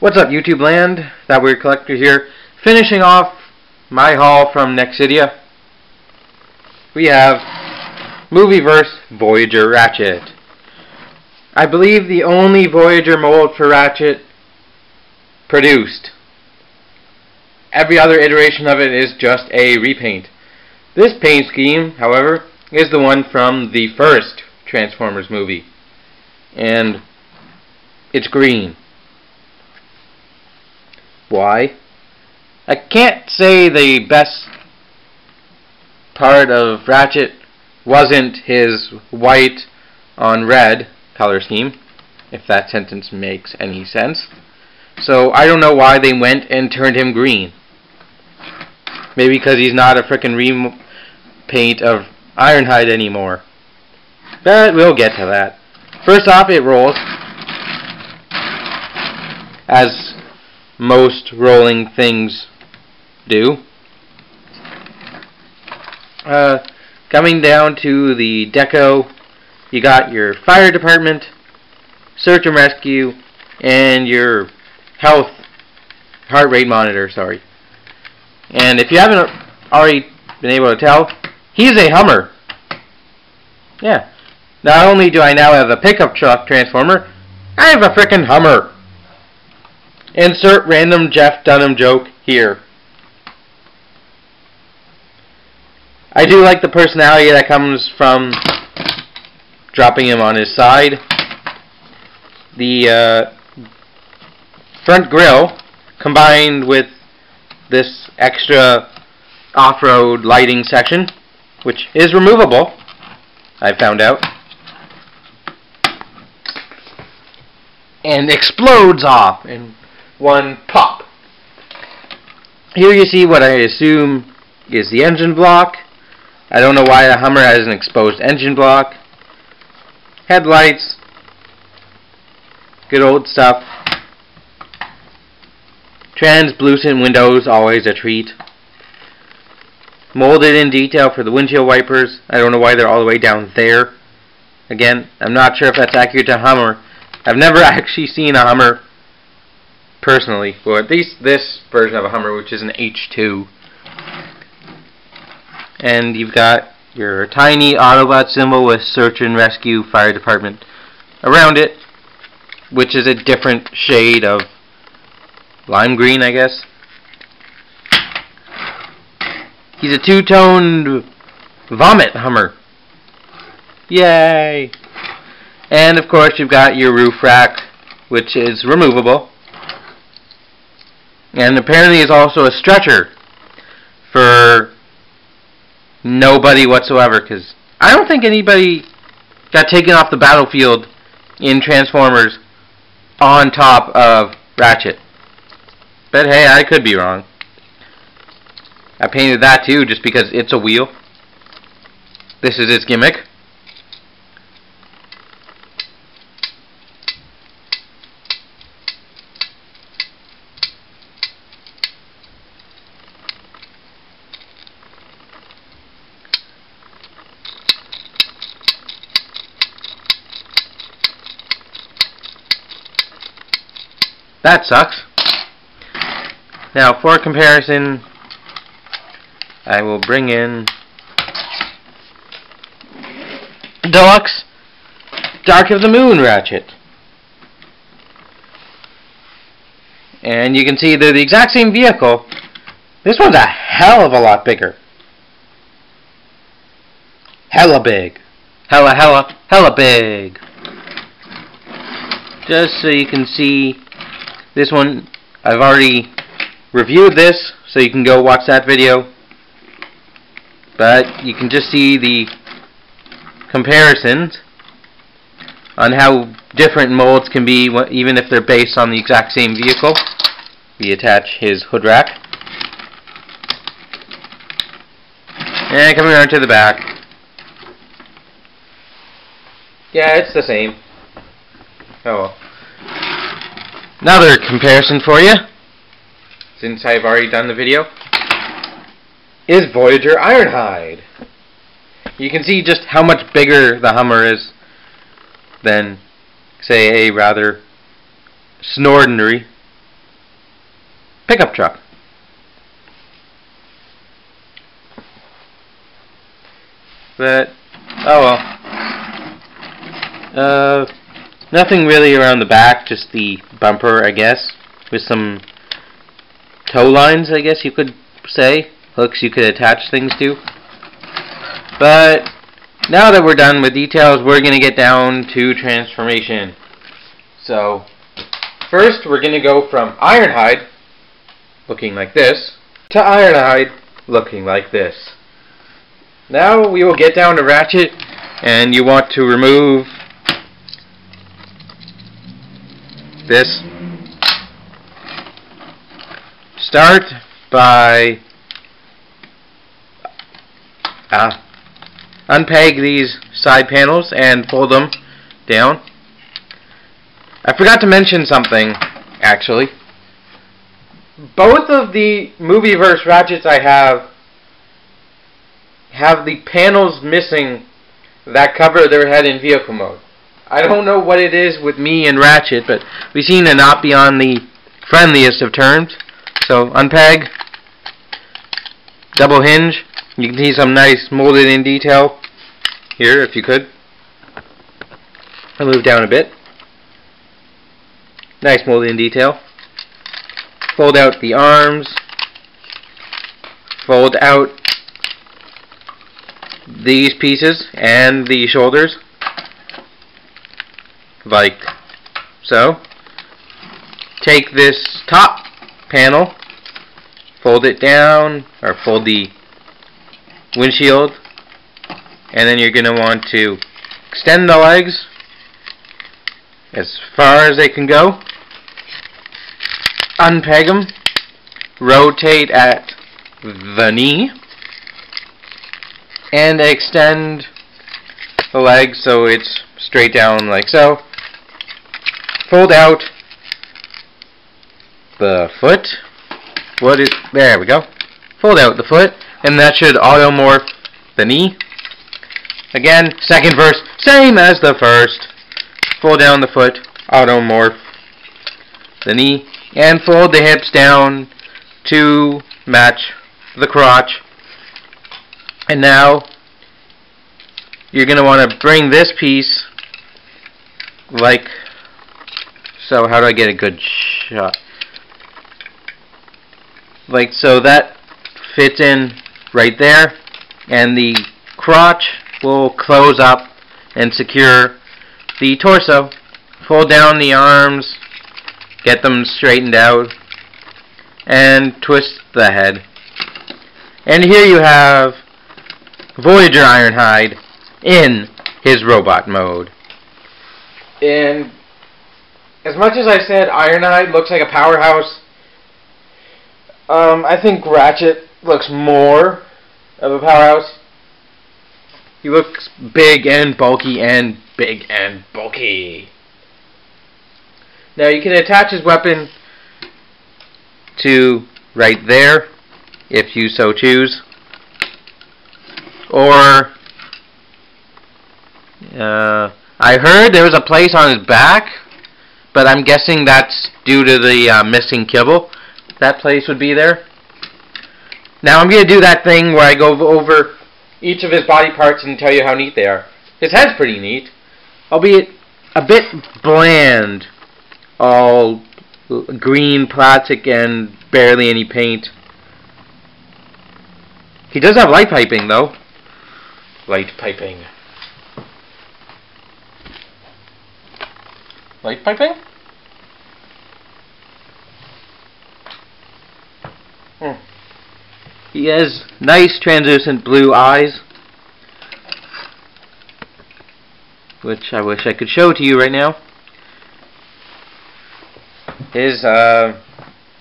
What's up YouTube land? That Weird Collector here. Finishing off my haul from Nexcidia. We have Movieverse Voyager Ratchet. I believe the only Voyager mold for Ratchet produced. Every other iteration of it is just a repaint. This paint scheme, however, is the one from the first Transformers movie. And it's green. Why? I can't say the best part of Ratchet wasn't his white on red color scheme, if that sentence makes any sense. So I don't know why they went and turned him green. Maybe because he's not a frickin' repaint of Ironhide anymore. But we'll get to that. First off, it rolls. As most rolling things do. Uh, coming down to the deco, you got your fire department, search and rescue, and your health heart rate monitor, sorry. And if you haven't already been able to tell, he's a Hummer. Yeah. Not only do I now have a pickup truck transformer, I have a frickin' Hummer. Insert random Jeff Dunham joke here. I do like the personality that comes from dropping him on his side. The uh, front grille combined with this extra off-road lighting section, which is removable, I found out, and explodes off in one pop. Here you see what I assume is the engine block. I don't know why the Hummer has an exposed engine block. Headlights. Good old stuff. Translucent windows, always a treat. Molded in detail for the windshield wipers. I don't know why they're all the way down there. Again, I'm not sure if that's accurate to Hummer. I've never actually seen a Hummer personally, or at least this version of a Hummer, which is an H2. And you've got your tiny Autobot symbol with search and rescue fire department around it, which is a different shade of lime green, I guess. He's a two-toned vomit Hummer. Yay! And of course you've got your roof rack, which is removable and apparently is also a stretcher for nobody whatsoever because I don't think anybody got taken off the battlefield in Transformers on top of Ratchet. But hey, I could be wrong. I painted that too just because it's a wheel. This is its gimmick. That sucks. Now, for comparison, I will bring in Deluxe Dark of the Moon Ratchet. And you can see they're the exact same vehicle. This one's a hell of a lot bigger. Hella big. Hella, hella, hella big. Just so you can see this one, I've already reviewed this, so you can go watch that video. But you can just see the comparisons on how different molds can be, even if they're based on the exact same vehicle. We attach his hood rack. And coming around to the back. Yeah, it's the same. Oh well. Another comparison for you, since I've already done the video, is Voyager Ironhide. You can see just how much bigger the Hummer is than, say, a rather Snordinary pickup truck. But, oh well. Uh, nothing really around the back, just the bumper, I guess, with some tow lines, I guess you could say, hooks you could attach things to. But, now that we're done with details, we're going to get down to transformation. So, first we're going to go from Ironhide, looking like this, to Ironhide, looking like this. Now we will get down to Ratchet, and you want to remove this. Start by uh, unpeg these side panels and fold them down. I forgot to mention something, actually. Both of the Movieverse ratchets I have have the panels missing that cover their head in vehicle mode. I don't know what it is with me and Ratchet, but we seem to not be on the friendliest of terms. So unpeg, double hinge. You can see some nice molded in detail here if you could. I'll move down a bit. Nice molded in detail. Fold out the arms. Fold out these pieces and the shoulders like so take this top panel fold it down or fold the windshield and then you're going to want to extend the legs as far as they can go. Unpeg them rotate at the knee. And extend the leg so it's straight down like so. Fold out the foot. What is there we go. Fold out the foot and that should automorph the knee. Again, second verse, same as the first. Fold down the foot, automorph the knee, and fold the hips down to match the crotch and now you're going to want to bring this piece like so. How do I get a good shot? Like so that fits in right there and the crotch will close up and secure the torso. Fold down the arms, get them straightened out, and twist the head. And here you have Voyager Ironhide in his robot mode. And as much as I said Ironhide looks like a powerhouse, um, I think Ratchet looks more of a powerhouse. He looks big and bulky and big and bulky. Now you can attach his weapon to right there if you so choose or uh, I heard there was a place on his back, but I'm guessing that's due to the uh, missing kibble. That place would be there. Now I'm going to do that thing where I go over each of his body parts and tell you how neat they are. His head's pretty neat, albeit a bit bland, all green plastic and barely any paint. He does have light piping though light piping. Light piping? He has nice translucent blue eyes, which I wish I could show to you right now. His uh,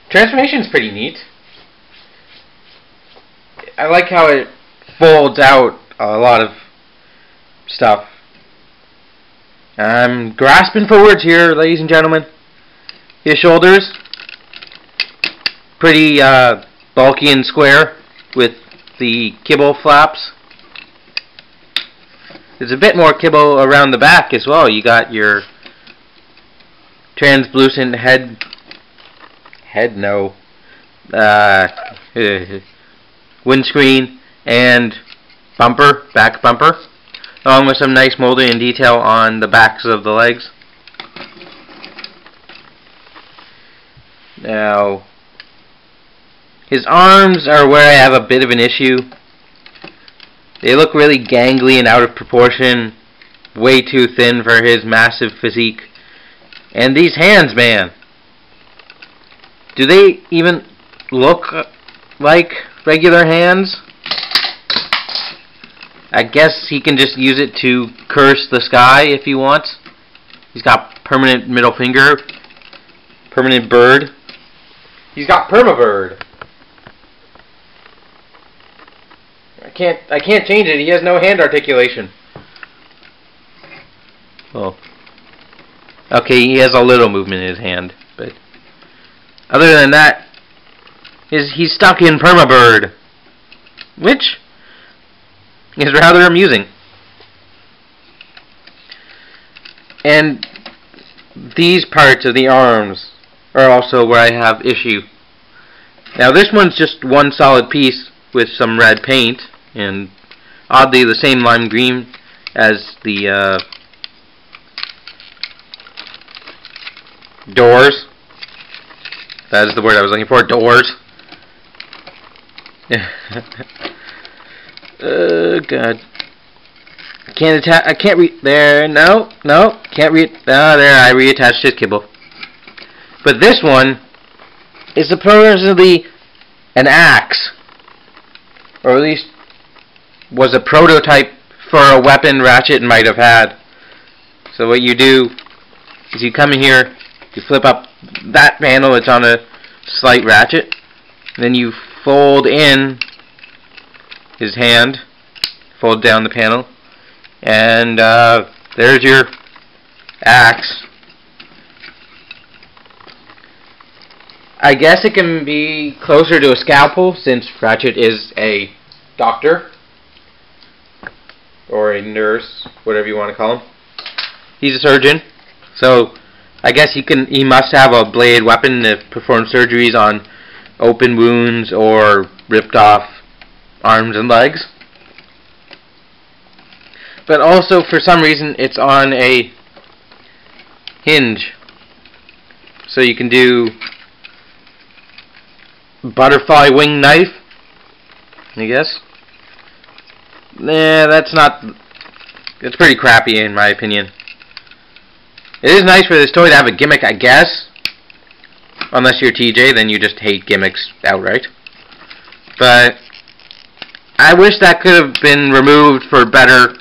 transformation is pretty neat. I like how it folds out a lot of stuff. I'm grasping for words here, ladies and gentlemen. His shoulders, pretty uh, bulky and square with the kibble flaps. There's a bit more kibble around the back as well. You got your translucent head, head no, uh, windscreen, and bumper, back bumper, along with some nice molding and detail on the backs of the legs. Now, his arms are where I have a bit of an issue. They look really gangly and out of proportion, way too thin for his massive physique. And these hands, man. Do they even look like regular hands? I guess he can just use it to curse the sky if he wants. He's got permanent middle finger, permanent bird. He's got permabird. I can't I can't change it. He has no hand articulation. Oh. Okay, he has a little movement in his hand, but other than that, is he's stuck in permabird, which is rather amusing. And these parts of the arms are also where I have issue. Now this one's just one solid piece with some red paint and oddly the same lime green as the uh, doors. That is the word I was looking for. Doors. oh God. Can't attach. I can't read there. No, no, can't read. Ah, oh, there. I reattached his kibble. But this one is supposedly an axe, or at least was a prototype for a weapon Ratchet might have had. So what you do is you come in here, you flip up that panel, it's on a slight ratchet, then you fold in his hand, fold down the panel, and uh, there's your axe. I guess it can be closer to a scalpel since Ratchet is a doctor or a nurse, whatever you want to call him. He's a surgeon, so I guess he can. He must have a blade weapon to perform surgeries on open wounds or ripped off arms and legs. But also, for some reason, it's on a hinge, so you can do butterfly wing knife, I guess. Nah, that's not... It's pretty crappy in my opinion. It is nice for this toy to have a gimmick, I guess. Unless you're TJ, then you just hate gimmicks outright. But I wish that could have been removed for better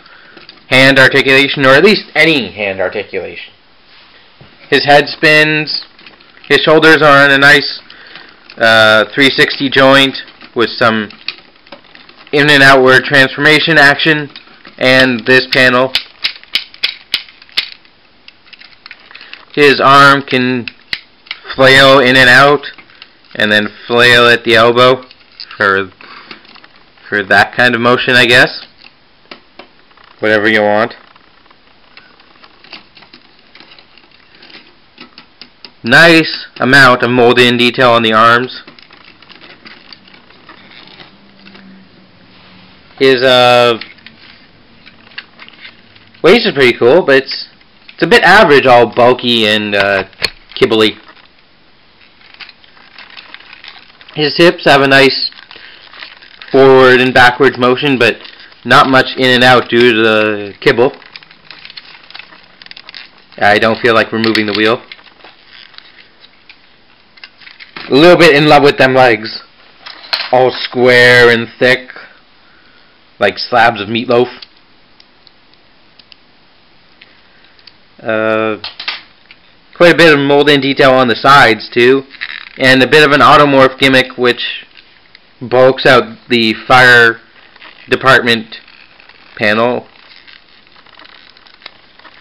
hand articulation, or at least any hand articulation. His head spins. His shoulders are on a nice uh, 360 joint with some in and outward transformation action and this panel his arm can flail in and out and then flail at the elbow for for that kind of motion I guess. Whatever you want. Nice amount of molded in detail on the arms His uh, waist is pretty cool, but it's it's a bit average, all bulky and uh, kibbly. His hips have a nice forward and backwards motion, but not much in and out due to the kibble. I don't feel like removing the wheel. A little bit in love with them legs. All square and thick like slabs of meatloaf. Uh, quite a bit of mold in detail on the sides too, and a bit of an automorph gimmick which bulks out the fire department panel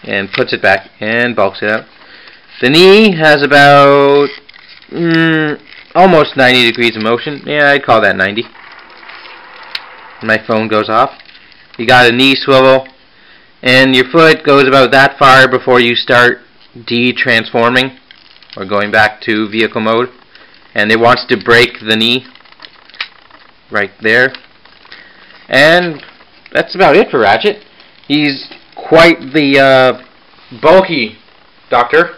and puts it back and bulks it out. The knee has about mm, almost 90 degrees of motion. Yeah, I'd call that 90 my phone goes off. You got a knee swivel, and your foot goes about that far before you start de-transforming, or going back to vehicle mode, and it wants to break the knee right there. And that's about it for Ratchet. He's quite the uh, bulky doctor.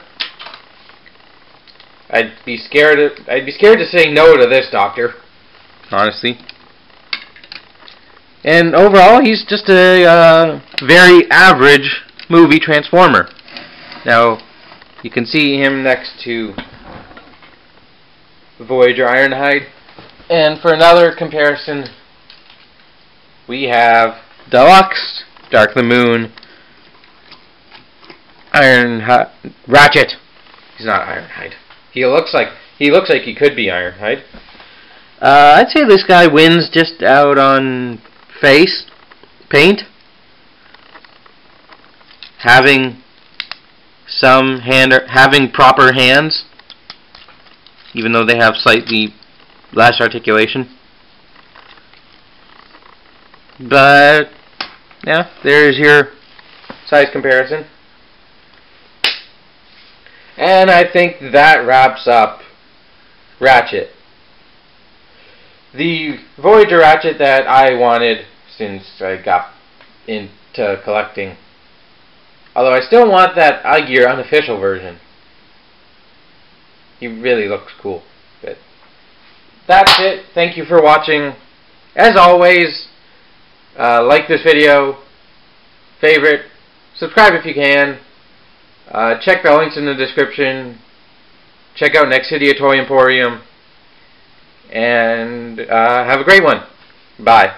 I'd be scared. Of, I'd be scared to say no to this doctor, honestly. And overall, he's just a uh, very average movie Transformer. Now, you can see him next to Voyager Ironhide. And for another comparison, we have Deluxe, Dark the Moon, Ironhide, Ratchet. He's not Ironhide. He looks like he looks like he could be Ironhide. Uh, I'd say this guy wins just out on face paint, having some hand having proper hands, even though they have slightly less articulation. But yeah, there's your size comparison. And I think that wraps up Ratchet. The Voyager Ratchet that I wanted since I got into collecting. Although I still want that iGear unofficial version. He really looks cool. But that's it. Thank you for watching. As always, uh, like this video, favorite, subscribe if you can. Uh, check the links in the description. Check out Next Nexcidia Toy Emporium. And uh, have a great one. Bye.